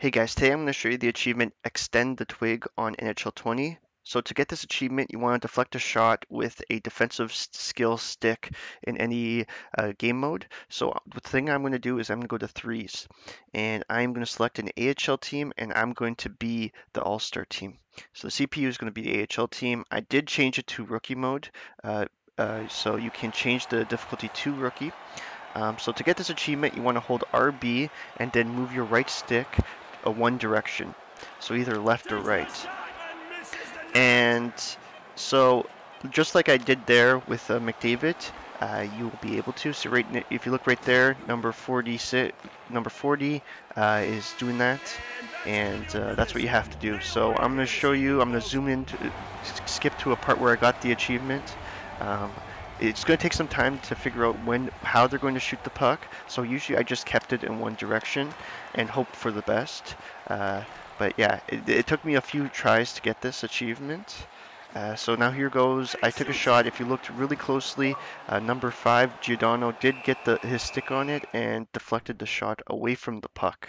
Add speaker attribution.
Speaker 1: Hey guys, today I'm going to show you the achievement Extend the Twig on NHL 20. So to get this achievement, you want to deflect a shot with a defensive skill stick in any uh, game mode. So uh, the thing I'm going to do is I'm going to go to threes, and I'm going to select an AHL team, and I'm going to be the All-Star team. So the CPU is going to be the AHL team. I did change it to rookie mode, uh, uh, so you can change the difficulty to rookie. Um, so to get this achievement, you want to hold RB and then move your right stick a one direction. So either left or right. And so just like I did there with uh, McDavid, uh, you will be able to. So right, if you look right there, number 40, number 40 uh, is doing that, and uh, that's what you have to do. So I'm going to show you. I'm going to zoom in, to, skip to a part where I got the achievement. Um, it's going to take some time to figure out when how they're going to shoot the puck. So usually I just kept it in one direction and hope for the best. Uh, but yeah, it, it, took me a few tries to get this achievement. Uh, so now here goes. I took a shot. If you looked really closely, uh, number five Giordano did get the his stick on it and deflected the shot away from the puck.